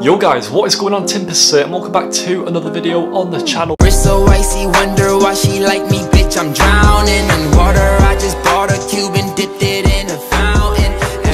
Yo guys, what is going on? Tim Pursuit and welcome back to another video on the channel. So icy, wonder why she like me, bitch. I'm drowning in water. I just bought a cube and dipped it in a.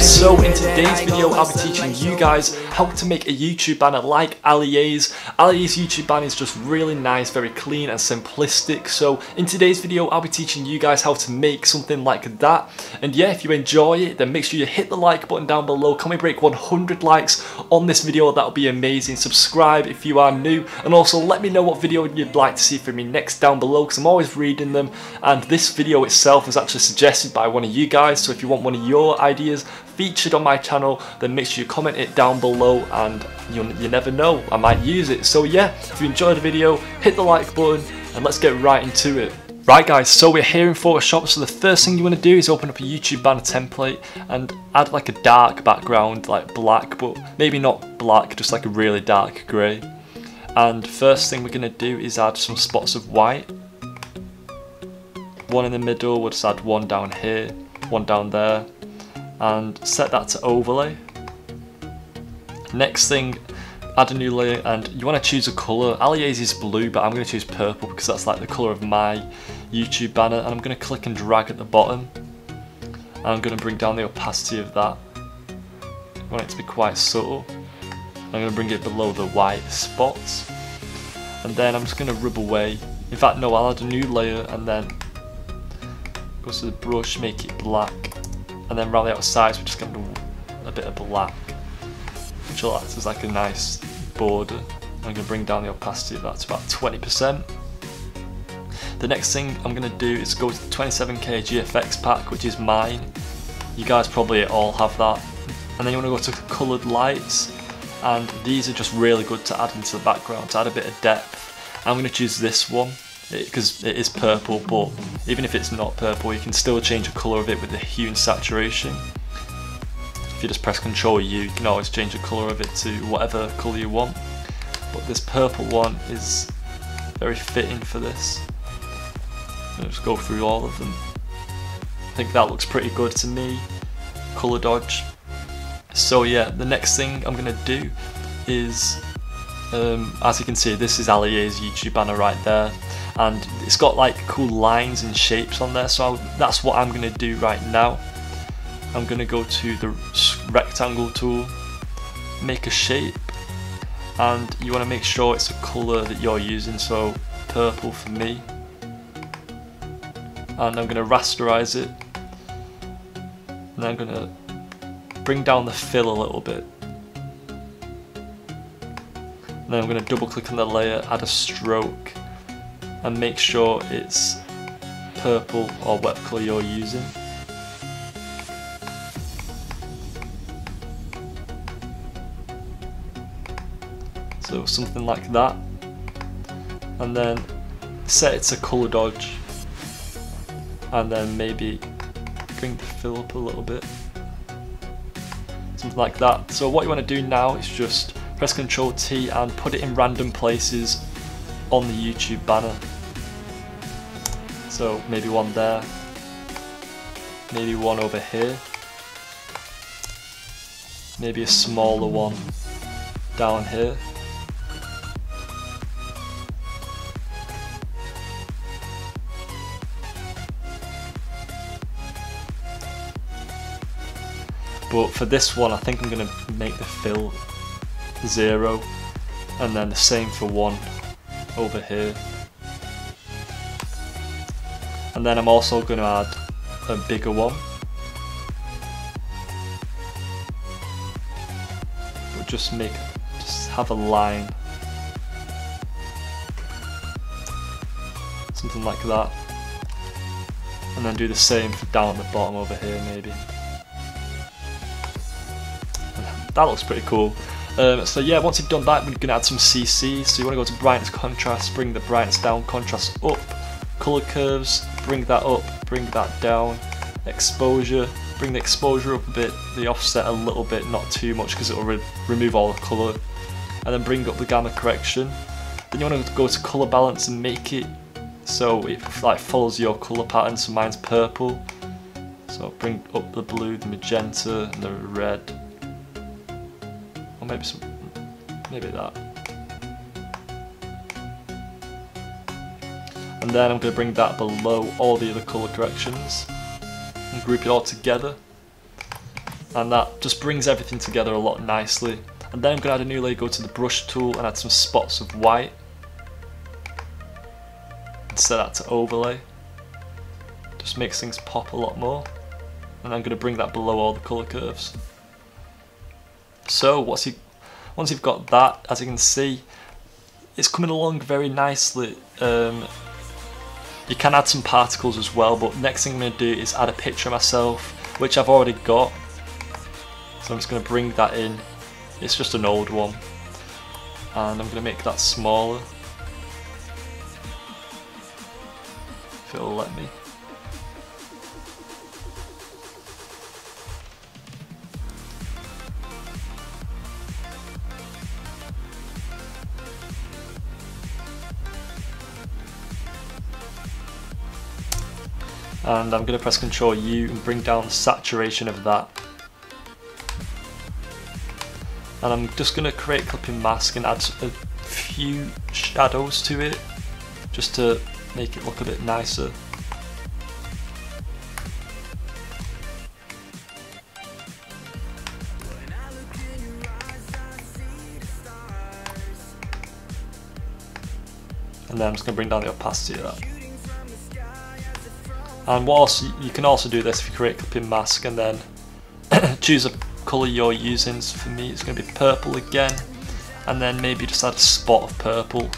So in today's video, I'll be teaching you guys how to make a YouTube banner like Ali's. Ali's YouTube banner is just really nice, very clean and simplistic. So in today's video, I'll be teaching you guys how to make something like that. And yeah, if you enjoy it, then make sure you hit the like button down below. Can we break 100 likes on this video? That would be amazing. Subscribe if you are new. And also let me know what video you'd like to see from me next down below because I'm always reading them. And this video itself was actually suggested by one of you guys. So if you want one of your ideas featured on my channel, then make sure you comment it down below and you, you never know, I might use it. So yeah, if you enjoyed the video, hit the like button and let's get right into it. Right guys, so we're here in Photoshop, so the first thing you want to do is open up a YouTube banner template and add like a dark background, like black, but maybe not black, just like a really dark grey. And first thing we're going to do is add some spots of white. One in the middle, we'll just add one down here, one down there, and set that to overlay. Next thing, add a new layer and you want to choose a colour. Ali's is blue but I'm going to choose purple because that's like the colour of my YouTube banner and I'm going to click and drag at the bottom. And I'm going to bring down the opacity of that. I want it to be quite subtle. I'm going to bring it below the white spots. And then I'm just going to rub away. In fact no, I'll add a new layer and then go to the brush, make it black and then around the outside we're just going to do a bit of black which will act as like a nice border I'm going to bring down the opacity of that to about 20% the next thing I'm going to do is go to the 27k GFX pack which is mine. You guys probably all have that. And then you want to go to coloured lights and these are just really good to add into the background to add a bit of depth. I'm going to choose this one because it, it is purple but even if it's not purple you can still change the colour of it with the hue and saturation. If you just press Ctrl U you can always change the colour of it to whatever colour you want. But this purple one is very fitting for this. I'll just go through all of them. I think that looks pretty good to me. Colour dodge. So yeah the next thing I'm gonna do is um, as you can see this is Ali's YouTube banner right there and it's got like cool lines and shapes on there so that's what I'm to do right now. I'm to go to the rectangle tool, make a shape and you want to make sure it's a colour that you're using so purple for me. And I'm going to rasterize it. And I'm going to bring down the fill a little bit. And then I'm going to double click on the layer, add a stroke and make sure it's purple or what colour you're using. So something like that. And then set it to colour dodge. And then maybe bring the fill up a little bit. Something like that. So what you want to do now is just press Ctrl T and put it in random places on the YouTube banner. So maybe one there, maybe one over here, maybe a smaller one down here. But for this one I think I'm going to make the fill zero and then the same for one over here. And then I'm also going to add a bigger one. But just make just have a line. Something like that. And then do the same for down at the bottom over here maybe. That looks pretty cool um, so yeah, once you've done that, we're going to add some CC. So you want to go to brightness contrast, bring the brightness down, contrast up, color curves, bring that up, bring that down, exposure, bring the exposure up a bit, the offset a little bit, not too much because it will re remove all the colour, and then bring up the gamma correction. Then you want to go to colour balance and make it so it like follows your colour pattern, so mine's purple. So bring up the blue, the magenta, and the red. Or maybe some maybe that. And then I'm going to bring that below all the other colour corrections and group it all together. And that just brings everything together a lot nicely. And then I'm going to add a new layer, go to the brush tool and add some spots of white. And set that to overlay. Just makes things pop a lot more. And I'm going to bring that below all the colour curves. So once, you, once you've got that, as you can see, it's coming along very nicely. Um, you can add some particles as well, but next thing I'm going to do is add a picture of myself, which I've already got. So I'm just going to bring that in. It's just an old one. And I'm going to make that smaller. If it'll let me. And I'm going to press Ctrl U and bring down the saturation of that. And I'm just going to create a clipping mask and add a few shadows to it just to make it look a bit nicer. And then I'm just going to bring down the opacity of that. And what else, you can also do this if you create a clipping mask and then choose a colour you're using. So for me it's going to be purple again and then maybe just add a spot of purple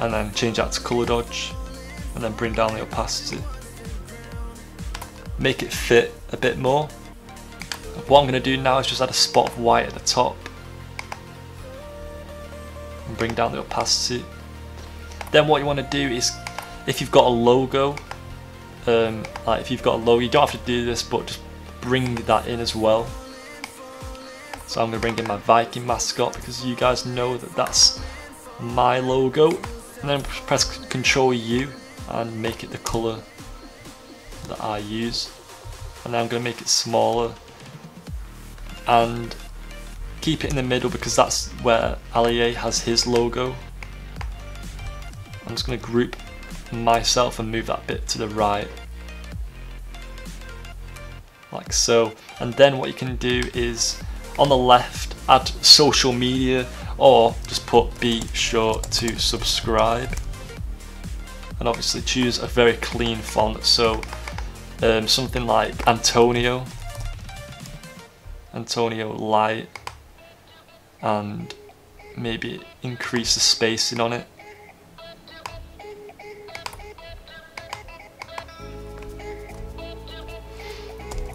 and then change that to colour dodge and then bring down the opacity. Make it fit a bit more. What I'm going to do now is just add a spot of white at the top and bring down the opacity. Then what you want to do is if you've got a logo um, like if you've got a logo, you don't have to do this, but just bring that in as well. So I'm going to bring in my Viking mascot because you guys know that that's my logo. And then press Control U and make it the colour that I use. And then I'm going to make it smaller and keep it in the middle because that's where Ali-A has his logo. I'm just going to group myself and move that bit to the right. Like so. And then what you can do is on the left add social media or just put be sure to subscribe. And obviously choose a very clean font. So um, something like Antonio. Antonio light. And maybe increase the spacing on it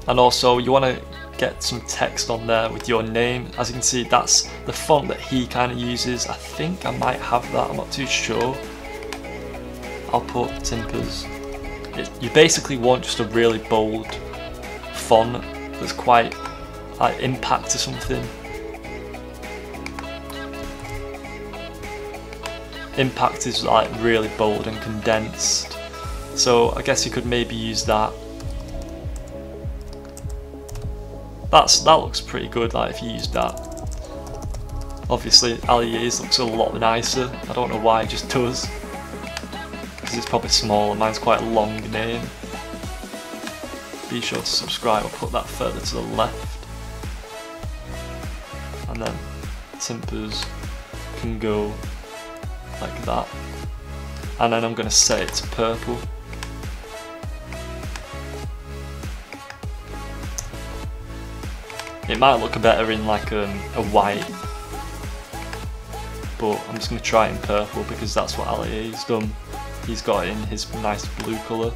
and also you want to get some text on there with your name. As you can see that's the font that he kind of uses. I think I might have that I'm not too sure. I'll put Timpers it, you basically want just a really bold font that's quite like impact to something. Impact is like really bold and condensed. So I guess you could maybe use that That's that looks pretty good. Like if you use that. Obviously, Ali-A's looks a lot nicer. I don't know why it just does. Because it's probably smaller. Mine's quite a long name. Be sure to subscribe. I'll put that further to the left. And then Timpers can go like that. And then I'm going to set it to purple. It might look better in like um, a white, but I'm just going to try it in purple because that's what Ali has done. He's got it in his nice blue colour.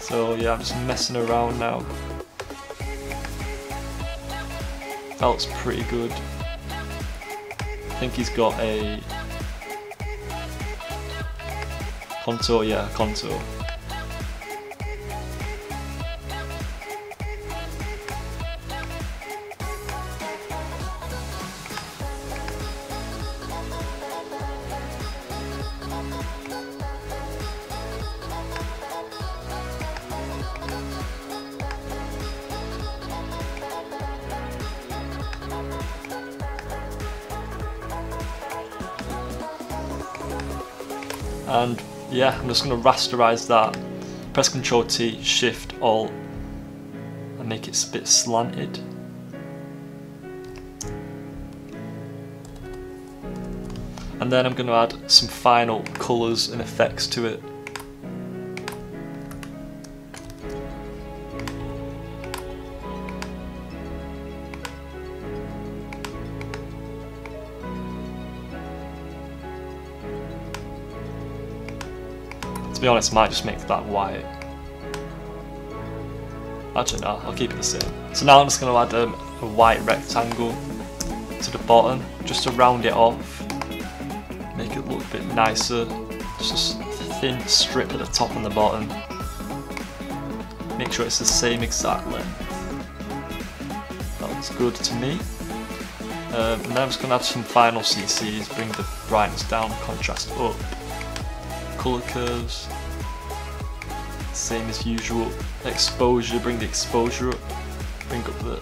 So yeah, I'm just messing around now. That looks pretty good. I think he's got a Contour, yeah, contour. and yeah I'm just going to rasterize that. Press Ctrl T Shift Alt and make it a bit slanted. And then I'm going to add some final colours and effects to it To be honest, I might just make that white. Actually, no, I'll keep it the same. So now I'm just going to add um, a white rectangle to the bottom, just to round it off, make it look a bit nicer. Just a thin strip at the top and the bottom. Make sure it's the same exact length. That looks good to me. Um, and then I'm just going to add some final CCs, bring the brightness down, contrast up color curves. Same as usual. Exposure, bring the exposure up, bring up the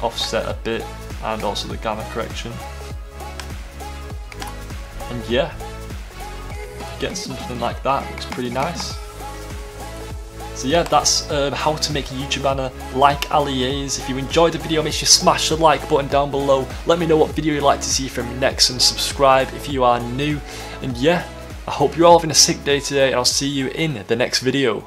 offset a bit, and also the gamma correction. And yeah, get something like that, looks pretty nice. So yeah, that's um, how to make a YouTube banner like Ali-A's. If you enjoyed the video, make sure you smash the like button down below. Let me know what video you'd like to see from next and subscribe if you are new. And yeah, I hope you're all having a sick day today and I'll see you in the next video.